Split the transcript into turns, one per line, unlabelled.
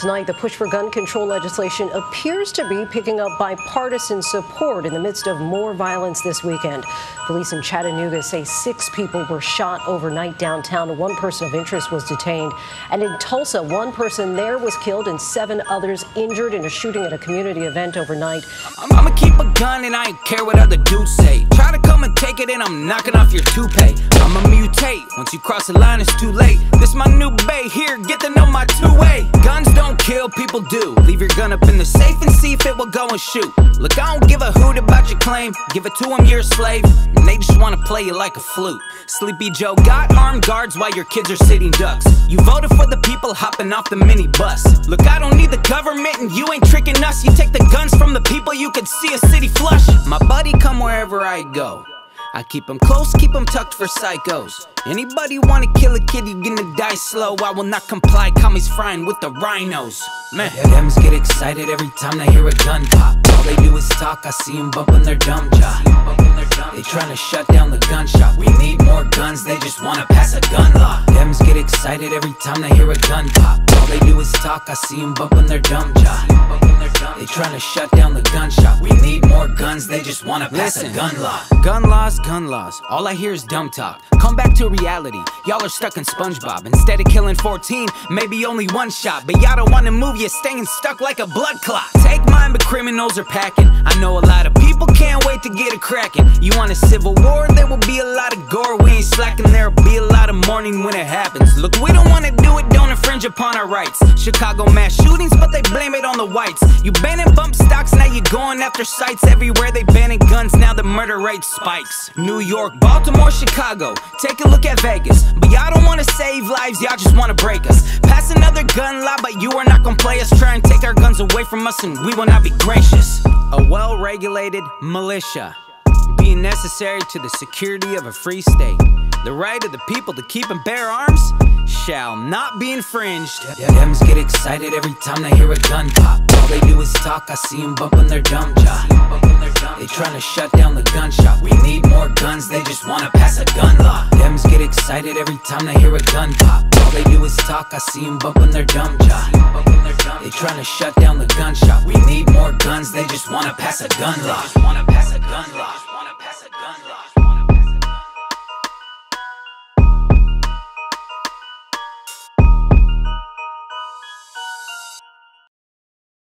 Tonight, the push for gun control legislation appears to be picking up bipartisan support in the midst of more violence this weekend. Police in Chattanooga say six people were shot overnight downtown. One person of interest was detained. And in Tulsa, one person there was killed and seven others injured in a shooting at a community event overnight.
I'm, I'ma keep a gun and I ain't care what other dudes say. Try to come and take it and I'm knocking off your toupee. I'ma mutate. Once you cross the line, it's too late. This my new bay. Here, get to know my two-way. Guns people do. Leave your gun up in the safe and see if it will go and shoot. Look, I don't give a hoot about your claim. Give it to them, you're a slave. And they just wanna play you like a flute. Sleepy Joe got armed guards while your kids are sitting ducks. You voted for the people hopping off the mini bus. Look, I don't need the government and you ain't tricking us. You take the guns from the people, you could see a city flush. My buddy come wherever I go. I keep them close, keep them tucked for psychos. Anybody wanna kill a kid, you gonna die slow. I will not comply, commies frying with the RINOs. Man, Dems get excited every time they hear a gun pop. All they do is talk, I see them bumping their dumb jaw. They to shut down the gun shop. We need more guns, they just wanna pass a gun law. Dems get excited every time they hear a gun pop. All they do is talk, I see them bumping their dumb jaw. Trying to shut down the gun shop. We need more guns, they just wanna pass Listen, a gun law. Gun laws, gun laws. All I hear is dumb talk. Come back to reality. Y'all are stuck in SpongeBob. Instead of killing 14, maybe only one shot. But y'all don't wanna move, you're staying stuck like a blood clot. Take mine, but criminals are packing. I know a lot of people can't wait to get it cracking. You want a civil war? There will be a lot of gore. We ain't slacking, there'll be a lot of mourning when it happens. Look, we don't wanna upon our rights. Chicago mass shootings, but they blame it on the whites. You banning bump stocks, now you going after sites everywhere. They banning guns, now the murder rate spikes. New York, Baltimore, Chicago. Take a look at Vegas. But y'all don't wanna save lives, y'all just wanna break us. Pass another gun law, but you are not gonna play us. Try and take our guns away from us, and we will not be gracious. A well regulated militia being necessary to the security of a free state. The right of the people to keep and bear arms shall not be infringed. Dems get excited every time they hear a gun pop. All they do is talk, I see them bumping their dumb jaw. They trying to shut down the gun shop. We need more guns, they just wanna pass a gun law. Dems get excited every time they hear a gun pop. All they do is talk, I see them bumping their dumb jaw. They trying to shut down the gun shop. We need more guns, they just wanna pass a gun law.